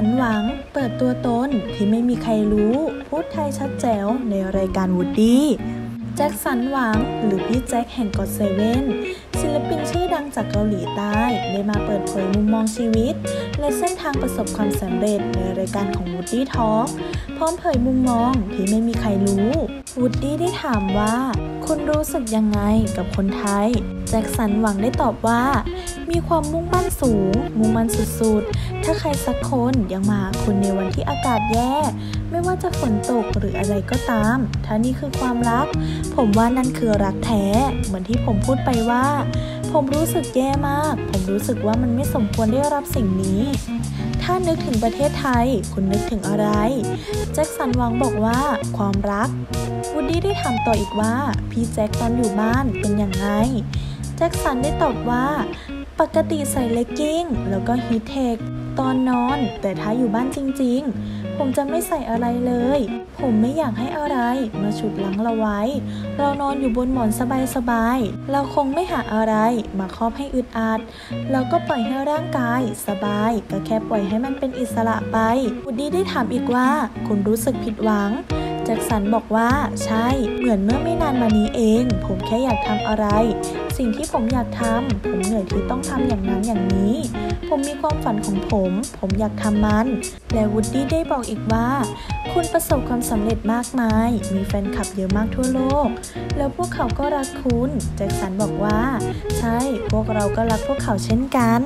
สันหวังเปิดตัวตนที่ไม่มีใครรู้ พูดไทยชัดแจ๋วในรายการวูดดี้แจ็คสันหวังหรือพี่แจ็คแห่งกอดเซเว่นศิลปินชื่อดังจากเกาหลีใต้ได้มาเปิดเผยมุมมองชีวิต และเส้นทางประสบความสำเร็จในรายการของ Woody Talk พร้อมเผยมุมมองที่ไม่มีใครรู้ Woody ได้ถามว่า คุณรู้สึกยังไงกับคนไทย แจ็คสันหวังได้ตอบว่า มีความมุ่งมั่นสูง มุ่งมั่นสุดๆ ถ้าใครสักคนยังมาคุณในวันที่อากาศแย่ ไม่ว่าจะฝนตกหรืออะไรก็ตาม ถ้านี่คือความรัก ผมว่านั่นคือรักแท้ เหมือนที่ผมพูดไปว่า ผมรู้สึกแย่มาก ผมรู้สึกว่ามันไม่สมควรได้รับสิ่งนี้ถ้านึกถึงประเทศไทย คุณนึกถึงอะไร แจ็คสันหวังบอกว่า ความรัก วูดดี้ได้ถามต่ออีกว่า พี่แจ็คตอนอยู่บ้านเป็นอย่างไร แจ็คสันได้ตอบว่า ปกติใส่เลกกิ้งแล้วก็ Heattech ตอนนอน แต่ถ้าอยู่บ้านจริง ๆ ผมจะไม่ใส่อะไรเลย ผมไม่อยากให้อะไรมาฉุดรั้งเราไว้ เรานอนอยู่บนหมอนสบายๆ เราคงไม่หาอะไรมาครอบให้อึดอัด เราก็ปล่อยให้ร่างกายสบาย ก็แค่ปล่อยให้มันเป็นอิสระไปวูดดี้ได้ถามอีกว่า คุณรู้สึกผิดหวัง แจ็คสันบอกว่า ใช่ เหมือนเมื่อไม่นานมานี้เอง ผมแค่อยากทำอะไร สิ่งที่ผมอยากทำผมเหนื่อยที่ต้องทำอย่างนั้นอย่างนี้ ผมมีความฝันของผม ผมอยากทำมัน และวูดดี้ได้บอกอีกว่า คุณประสบความสำเร็จมากมาย มีแฟนคลับเยอะมากทั่วโลก แล้วพวกเขาก็รักคุณ แจ็คสันบอกว่า ใช่ พวกเราก็รักพวกเขาเช่นกัน